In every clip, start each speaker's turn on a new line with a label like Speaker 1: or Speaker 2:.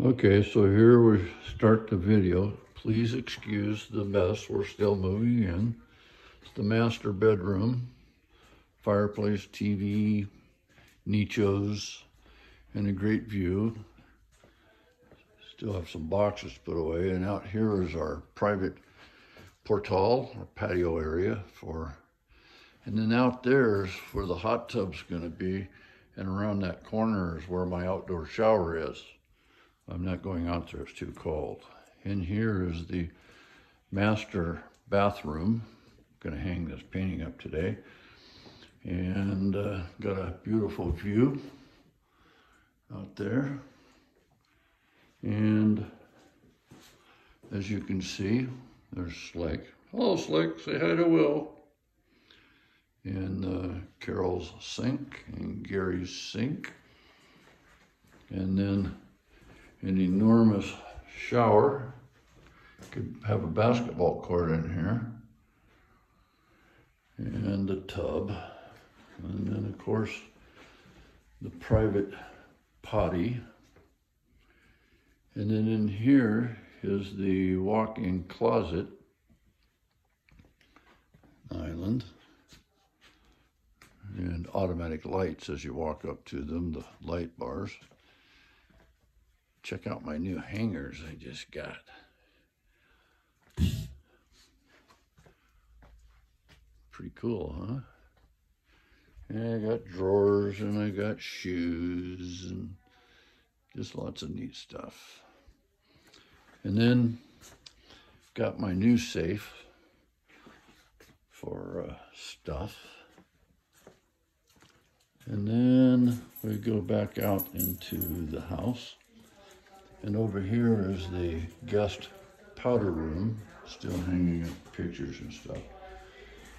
Speaker 1: Okay, so here we start the video. Please excuse the mess. We're still moving in. It's the master bedroom, fireplace, TV, nichos, and a great view. Still have some boxes put away. And out here is our private portal, or patio area for, and then out there is where the hot tub's gonna be. And around that corner is where my outdoor shower is. I'm not going out there, it's too cold. In here is the master bathroom. I'm gonna hang this painting up today. And uh, got a beautiful view out there. And as you can see, there's Slick. Hello, Slick. Say hi to Will. And uh, Carol's sink and Gary's sink. And then an enormous shower. Could have a basketball court in here. And a tub. And then, of course, the private potty. And then in here is the walk-in closet island and automatic lights as you walk up to them, the light bars. Check out my new hangers I just got. Pretty cool, huh? And I got drawers and I got shoes and just lots of neat stuff. And then got my new safe for uh, stuff. And then we go back out into the house. And over here is the guest powder room, still hanging up pictures and stuff.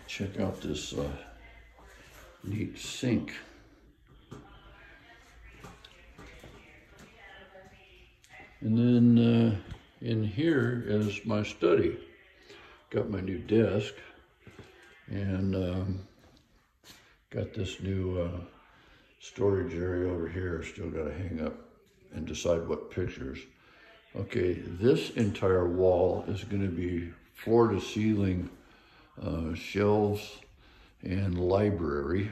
Speaker 1: Check out this uh, neat sink. And then uh, in here is my study. Got my new desk and um, got this new uh, storage area over here. Still got to hang up and decide what pictures. Okay, this entire wall is going to be floor to ceiling uh, shelves and library.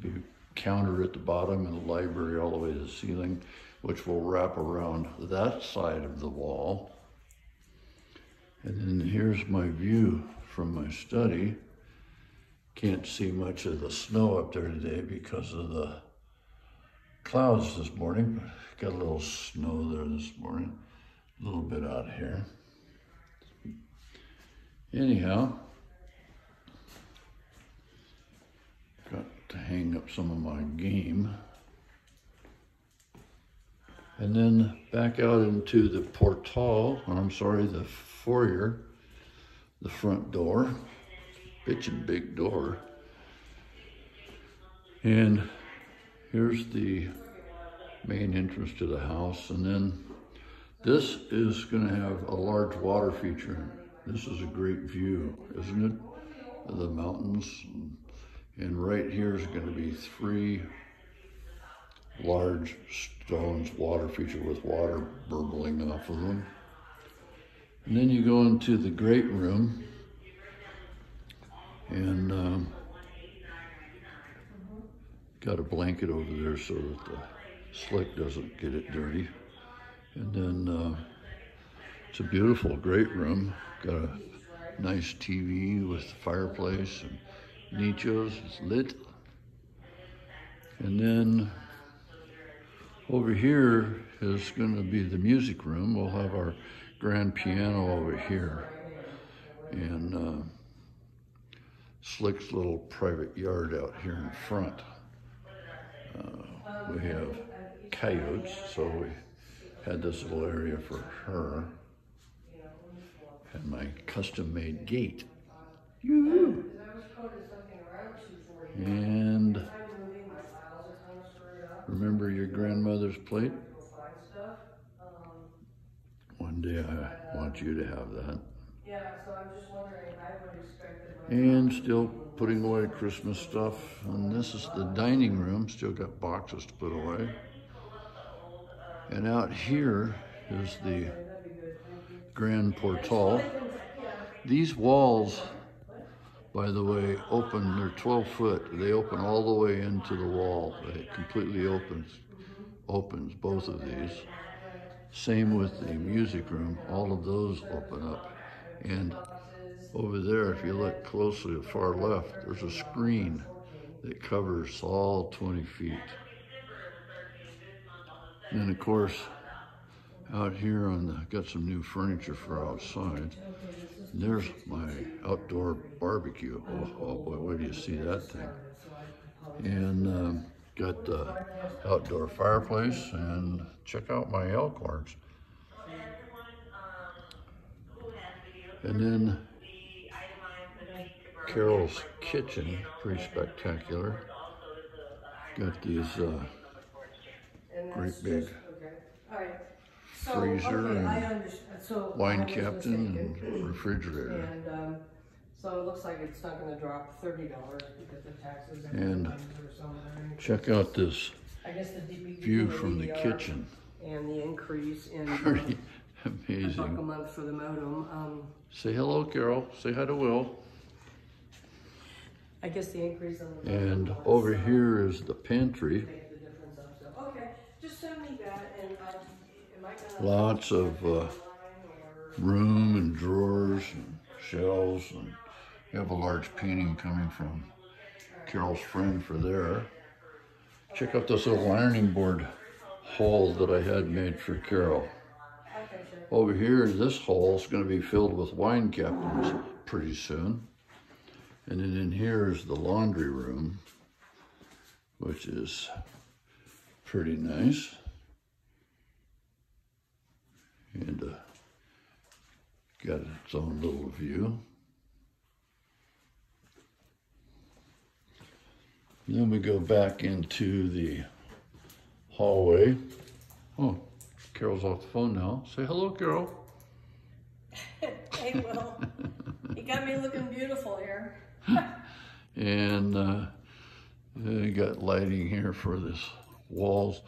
Speaker 1: Be counter at the bottom and the library all the way to the ceiling, which will wrap around that side of the wall. And then here's my view from my study. Can't see much of the snow up there today because of the clouds this morning. Got a little snow there this morning, a little bit out here. Anyhow, got to hang up some of my game. And then back out into the portal, or I'm sorry, the foyer, the front door, bitchin' big door. And here's the main entrance to the house. And then this is gonna have a large water feature. This is a great view, isn't it? The mountains. And right here is gonna be three large stones water feature with water burbling off of them. And then you go into the great room and um, got a blanket over there so that the slick doesn't get it dirty. And then uh, it's a beautiful, great room. Got a nice TV with the fireplace and nichos. It's lit. And then over here is going to be the music room. We'll have our grand piano over here. And uh, Slick's little private yard out here in front. Uh, we have coyotes, so we had this little area for her. And my custom-made gate. And remember your grandmother's plate? One day I want you to have that. Yeah, so I'm just wondering, I would expect And still putting away Christmas stuff. And this is the dining room, still got boxes to put away. And out here is the Grand Portal. These walls, by the way, open, they're 12 foot. They open all the way into the wall. It completely opens, opens both of these. Same with the music room. All of those open up. And over there, if you look closely at far left, there's a screen that covers all 20 feet. And of course, out here on the, got some new furniture for outside. And there's my outdoor barbecue. Oh, oh, boy, where do you see that thing. And um, got the outdoor fireplace and check out my elkhorns. And then Carol's kitchen, pretty spectacular. Got these uh, great big freezer and wine captain and refrigerator.
Speaker 2: And, um, so it looks like it's not gonna drop thirty dollars because the taxes are
Speaker 1: And
Speaker 2: or something.
Speaker 1: Check out this
Speaker 2: I guess the
Speaker 1: view from the kitchen.
Speaker 2: And the increase in. um,
Speaker 1: Pretty
Speaker 2: a buck a month for the modem, um,
Speaker 1: Say hello, Carol. Say hi to Will.
Speaker 2: I guess the increase on the.
Speaker 1: And
Speaker 2: was,
Speaker 1: over
Speaker 2: uh,
Speaker 1: here is the pantry.
Speaker 2: The up, so, okay, just send me that and, gonna?
Speaker 1: Lots of uh, room and drawers and shelves. And we have a large painting coming from Carol's friend for there. Check out this little ironing board hole that I had made for Carol. Over here, this hall is going to be filled with wine captains pretty soon. And then in here is the laundry room, which is pretty nice. And uh, got its own little view. Then we go back into the hallway. Oh, Carol's off the phone now. Say hello, Carol.
Speaker 2: Hey, Will, you got me looking beautiful here.
Speaker 1: And uh, got lighting here for this walls,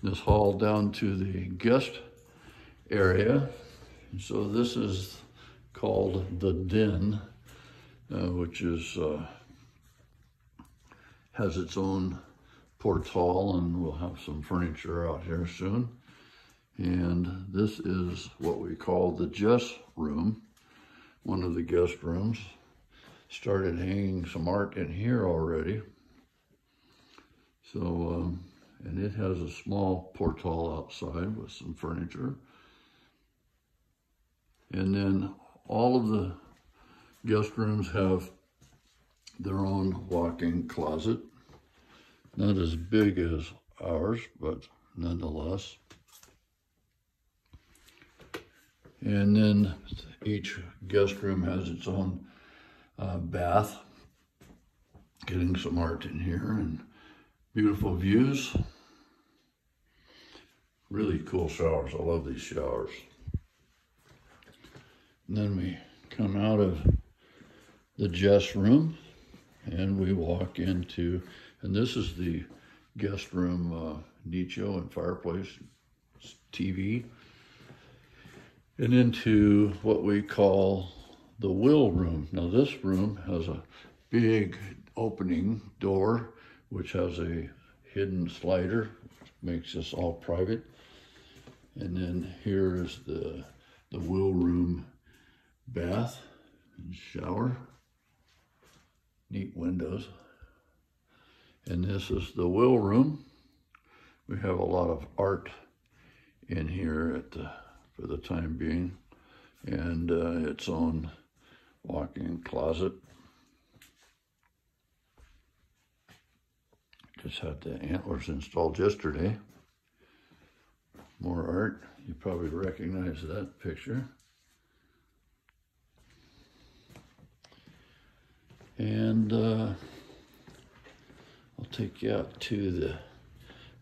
Speaker 1: this hall down to the guest area. So this is called the den, uh, which is uh, has its own portal, and we'll have some furniture out here soon. And this is what we call the Jess room, one of the guest rooms started hanging some art in here already. So, um, and it has a small portal outside with some furniture. And then all of the guest rooms have their own walk-in closet. Not as big as ours, but nonetheless. And then each guest room has its own uh, bath. Getting some art in here and beautiful views. Really cool showers. I love these showers. And then we come out of the guest room and we walk into, and this is the guest room uh, nicho and fireplace, TV, and into what we call the will room. Now this room has a big opening door, which has a hidden slider, which makes this all private. And then here is the, the will room bath and shower. Neat windows. And this is the will room. We have a lot of art in here at the, for the time being and uh, its own walk-in closet. Just had the antlers installed yesterday. More art. You probably recognize that picture. And uh, I'll take you out to the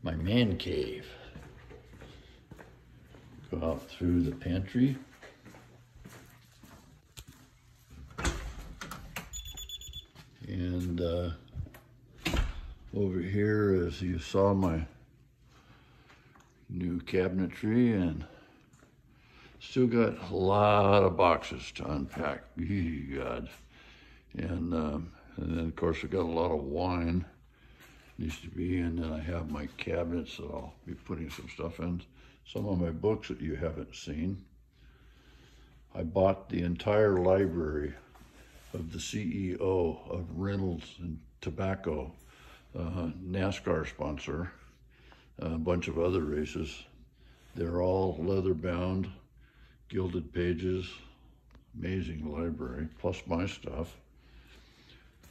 Speaker 1: my man cave. Go out through the pantry. And uh, over here, as you saw, my new cabinetry and Still got a lot of boxes to unpack. God. And, um, and then, of course, I got a lot of wine needs to be in. then I have my cabinets that I'll be putting some stuff in. Some of my books that you haven't seen. I bought the entire library of the CEO of Reynolds and Tobacco, uh, NASCAR sponsor, a bunch of other races. They're all leather bound, gilded pages, amazing library, plus my stuff.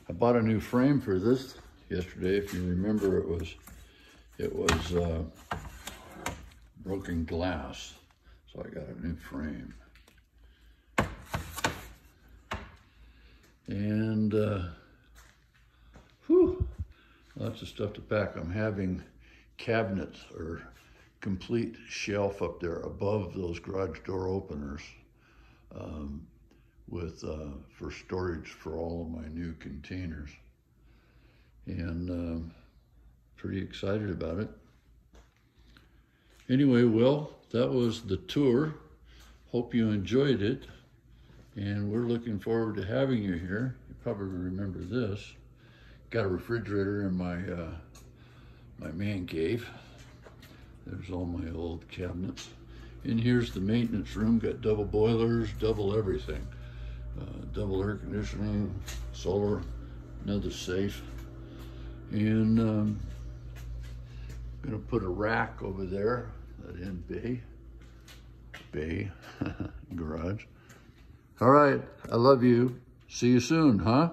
Speaker 1: I bought a new frame for this yesterday. If you remember, it was it was uh, broken glass, so I got a new frame. And uh, whew, lots of stuff to pack. I'm having cabinets or complete shelf up there above those garage door openers um, with uh, for storage for all of my new containers. And um, pretty excited about it. Anyway, well, that was the tour. Hope you enjoyed it. And we're looking forward to having you here. You probably remember this. Got a refrigerator in my uh, my man cave. There's all my old cabinets. And here's the maintenance room. Got double boilers, double everything. Uh, double air conditioning, solar, another safe. And um, gonna put a rack over there, that in bay, bay, garage. All right, I love you. See you soon, huh?